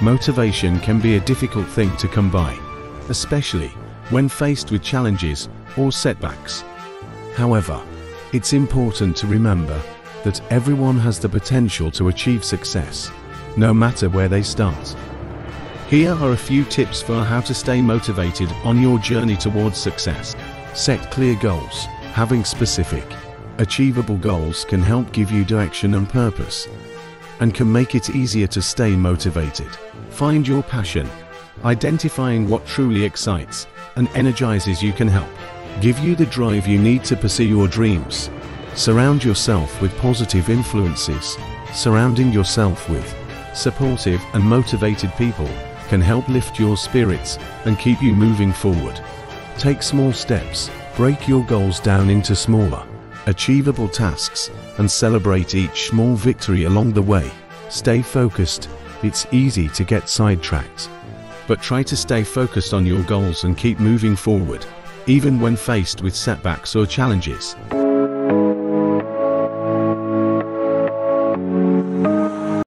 motivation can be a difficult thing to come by, especially when faced with challenges or setbacks. However, it's important to remember that everyone has the potential to achieve success, no matter where they start. Here are a few tips for how to stay motivated on your journey towards success. Set clear goals. Having specific, achievable goals can help give you direction and purpose, and can make it easier to stay motivated. Find your passion. Identifying what truly excites and energizes you can help give you the drive you need to pursue your dreams. Surround yourself with positive influences. Surrounding yourself with supportive and motivated people can help lift your spirits and keep you moving forward. Take small steps, break your goals down into smaller, achievable tasks, and celebrate each small victory along the way. Stay focused, it's easy to get sidetracked. But try to stay focused on your goals and keep moving forward, even when faced with setbacks or challenges.